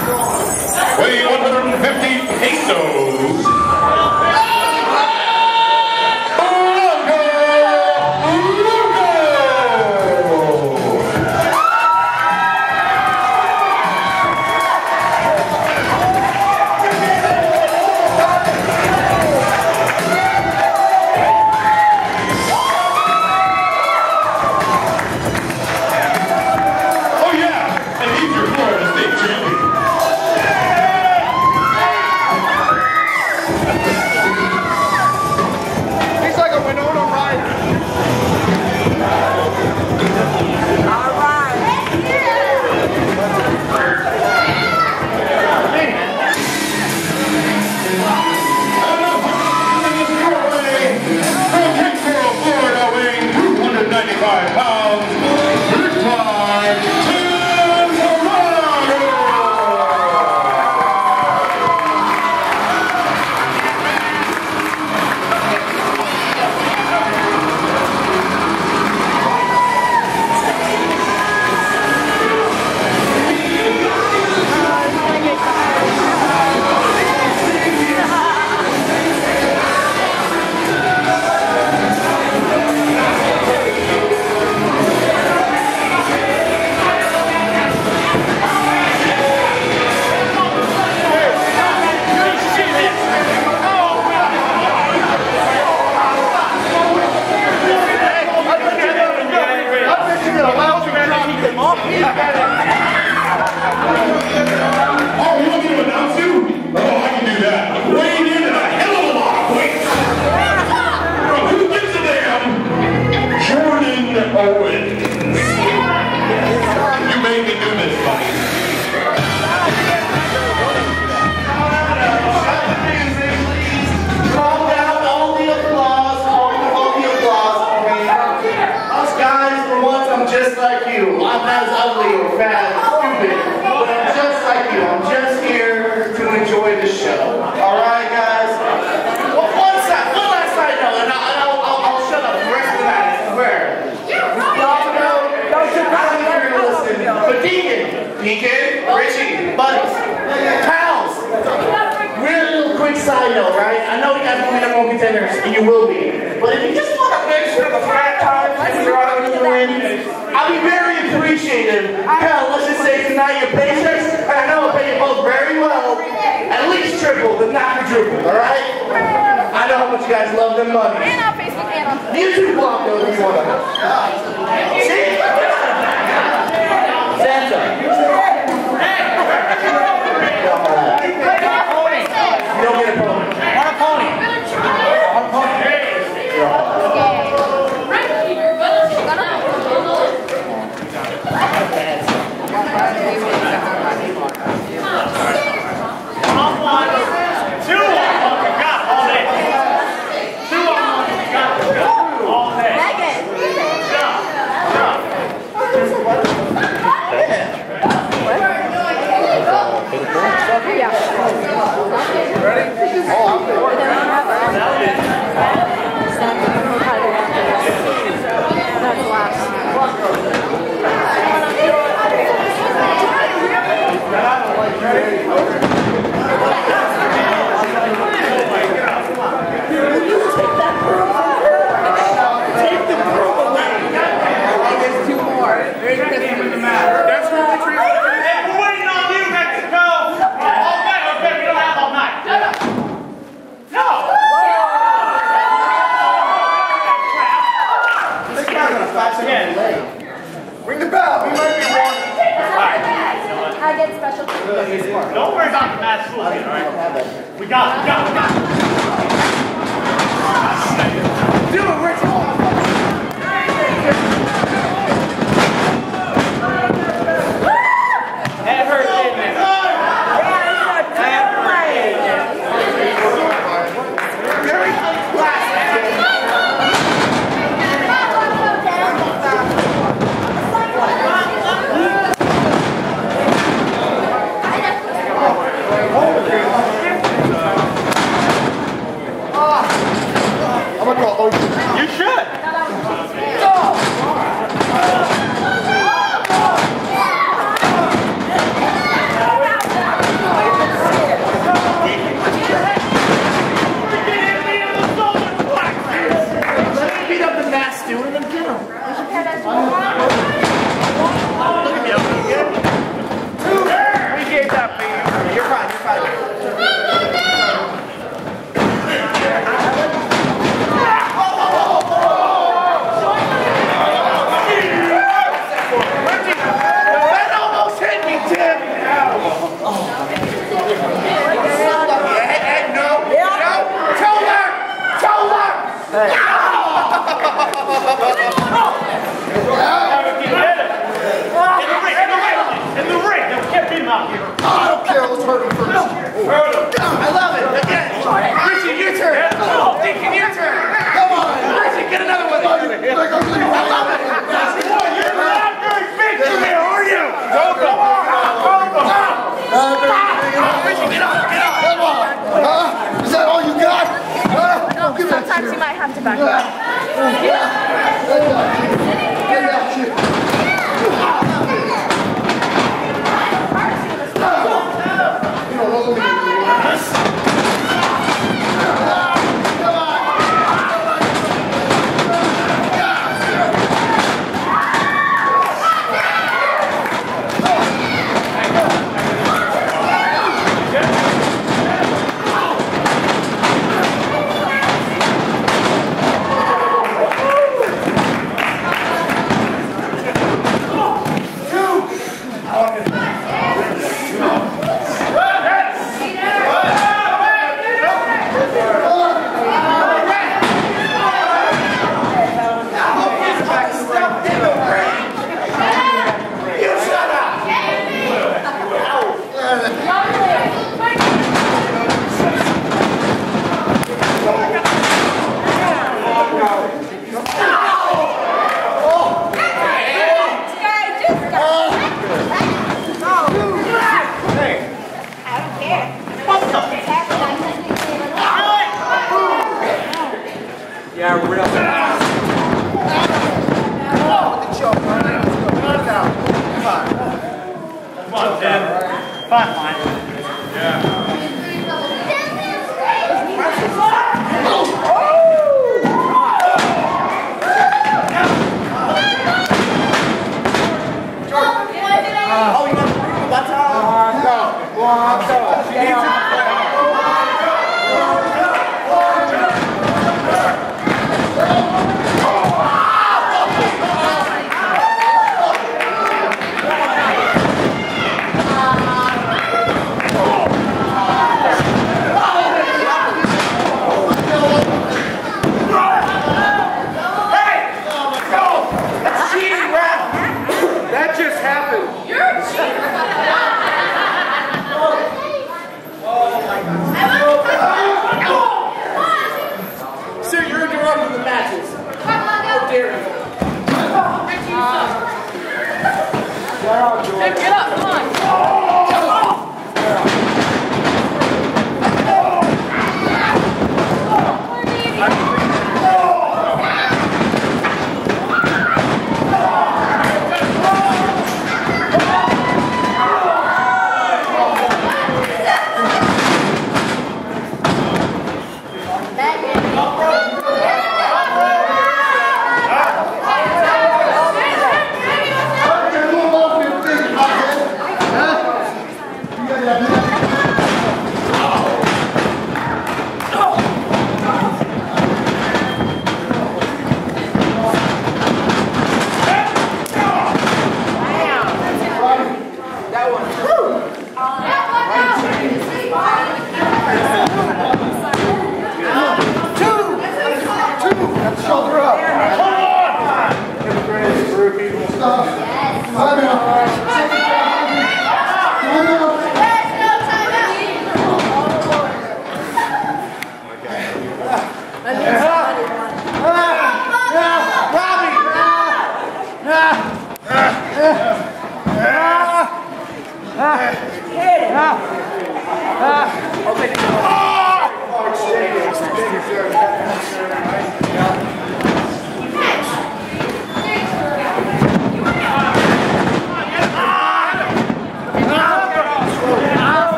strong. side note, right? I know you guys will end up on contenders, and you will be. But if you just want to make sure the flat tires and you're out in the wind, I'll be very appreciative. Hell, let's just say tonight your paychecks, and I know I pay you both very well, at least triple, but not quadruple, all right? I know how much you guys love them money. And on Facebook and on YouTube. YouTube block those if you want to. See? Richie, your turn. Deakon, your turn. Come on. Richie, get another one. Like I'm leaving. Boy, you're not very big today, are you? Go, go on. Go, go on. Richie, get up, get up. Come on. Huh? Is that all you got? Huh? Give Sometimes you might have to back up. Give me that shit. You don't know me. You shut up. Yeah, real. Come on, Tim. Fine, fine. Oh, you want to bring the butter? I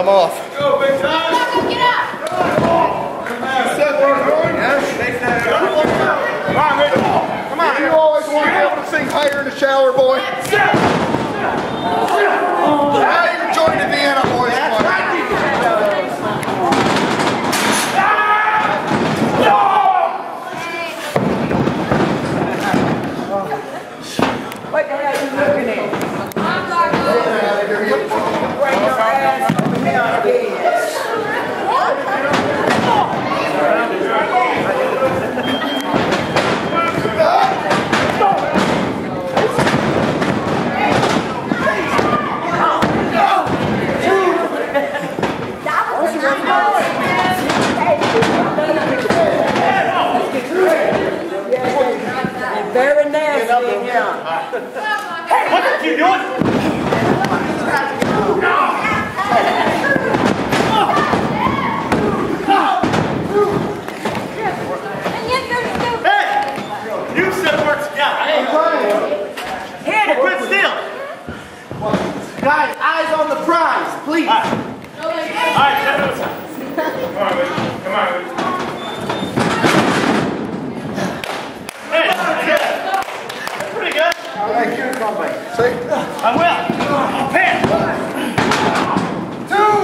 I'm off. Set where we're going? Come on. Come on. You always want to be able to sing higher in the shower, boy. Now you join the Vienna boys. Club. What the hell you looking at? Bring your ass over here on the bed. Very nasty in here. You doing? Hey! You said work together. Hey, quit still. Guys, eyes on the prize, please. All right, shut up. Come on, Mitch. Come on, Mitch. Hey, pretty good. Pretty good. Thank you. See? I will. Pen. Two.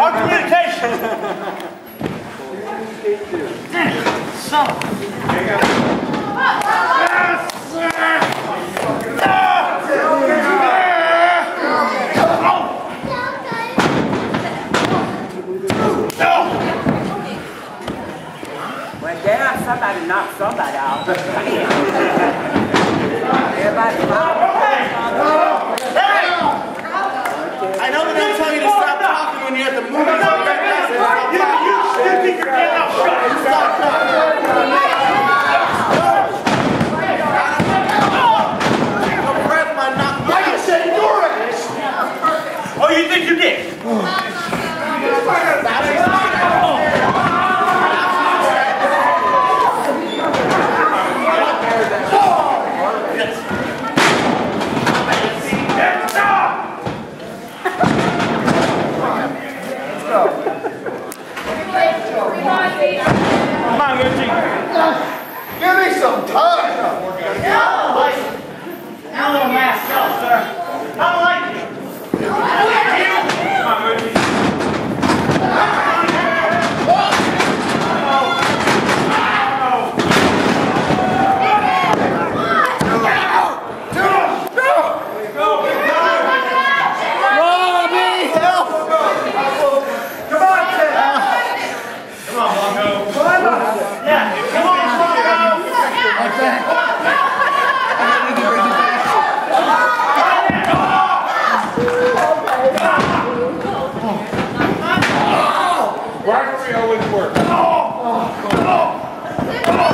Our communication. Son. Well, damn, somebody knocked somebody out. Everybody I know they don't tell you to stop talking when you're at the movies. but that- that's it. Stop You, talking. you, you think you're getting out shot. Stop talking. I'm afraid of my knock- Why you say your ass? Oh, you think you did? Come on, Richie. Give me some time. Now little mask up, sir. Go! Go! Go!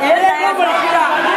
Everybody get out.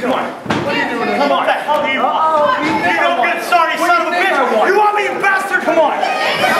Come on. What are you doing? Come on. What the hell do you want? Uh -oh, you, don't get sorry, what son of a bitch. You want me, you bastard? Come on.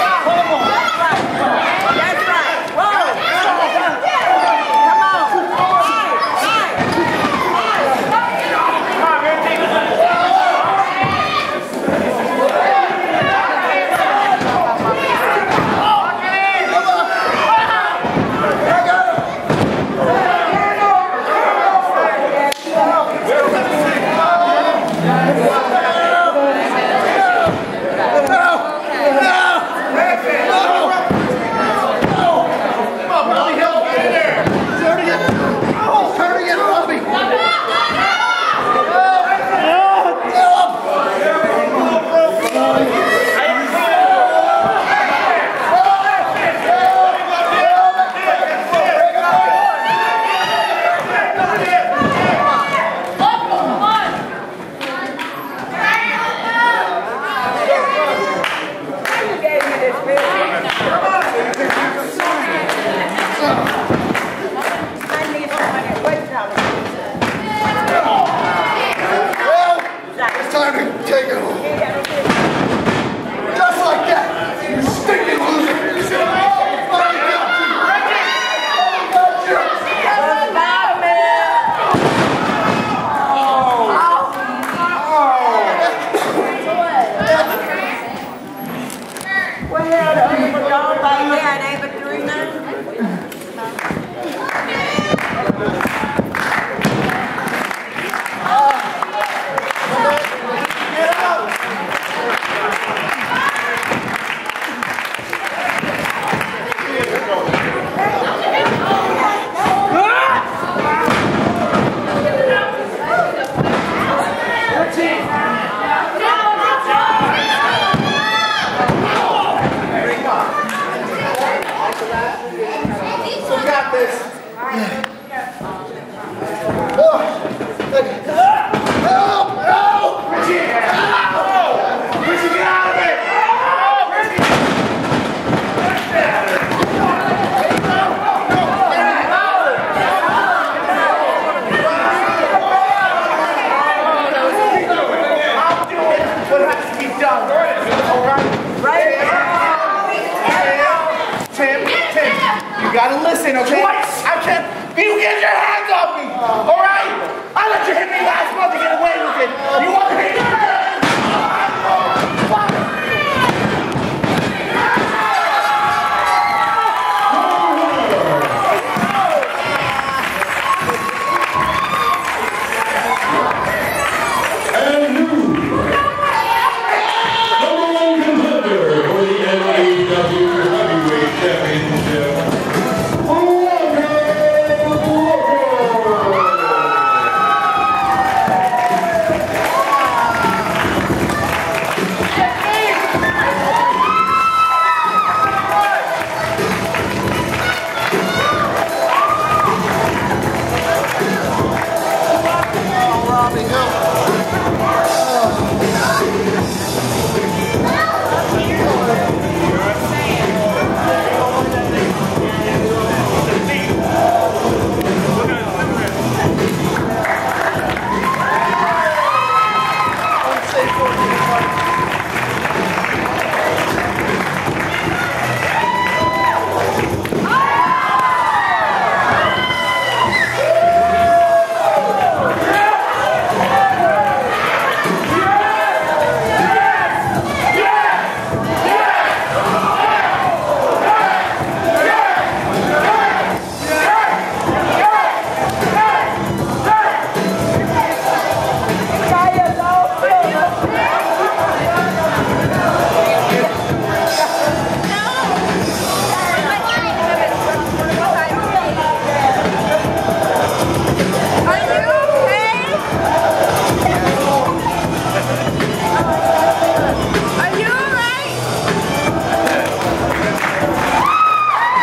get your